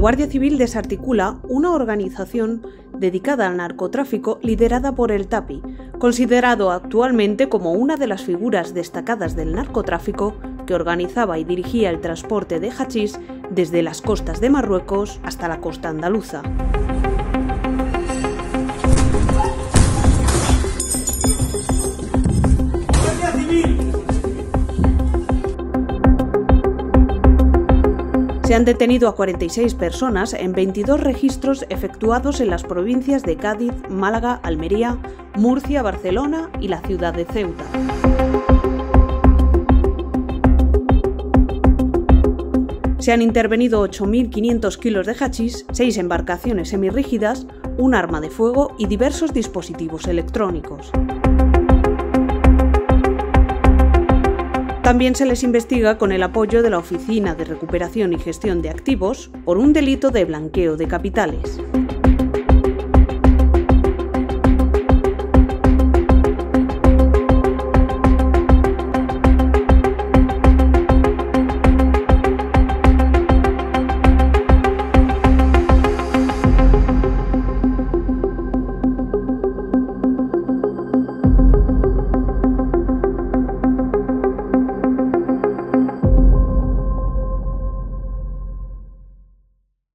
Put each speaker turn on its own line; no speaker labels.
Guardia Civil desarticula una organización dedicada al narcotráfico liderada por el TAPI, considerado actualmente como una de las figuras destacadas del narcotráfico que organizaba y dirigía el transporte de hachís desde las costas de Marruecos hasta la costa andaluza. Se han detenido a 46 personas en 22 registros efectuados en las provincias de Cádiz, Málaga, Almería, Murcia, Barcelona y la ciudad de Ceuta. Se han intervenido 8.500 kilos de hachís, 6 embarcaciones semirrígidas, un arma de fuego y diversos dispositivos electrónicos. También se les investiga con el apoyo de la Oficina de Recuperación y Gestión de Activos por un delito de blanqueo de capitales.